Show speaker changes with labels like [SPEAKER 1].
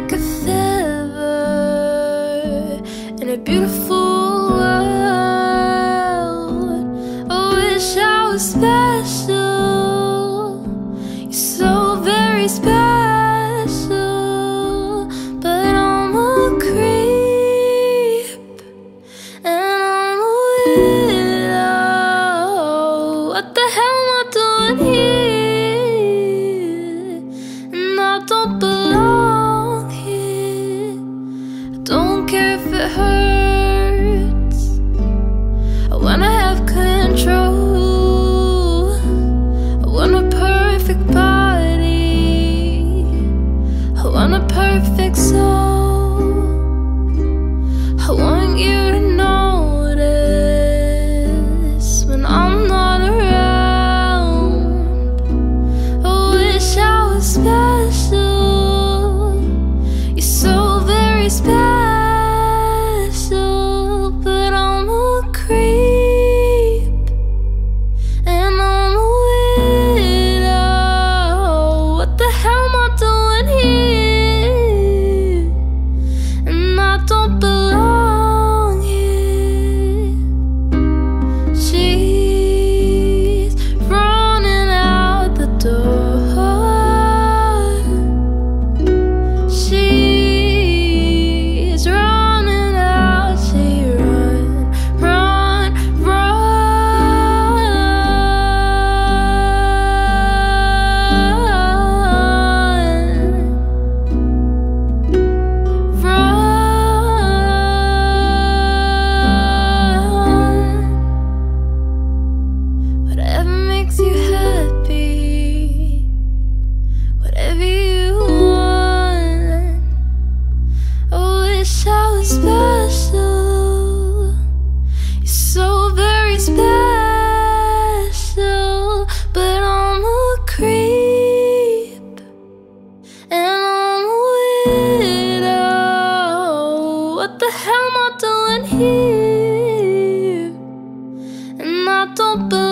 [SPEAKER 1] like a feather in a beautiful world. I wish I was special. You're so very special, but I'm a creep and I'm a widow. What the hell am I doing here? And I don't. If it hurts. I wanna have control. I want a perfect body. I want a perfect soul. I want you to notice when I'm not around. I wish I was special. And I so special. You're so very special, but I'm a creep and I'm a widow. What the hell am I doing here? And I don't believe.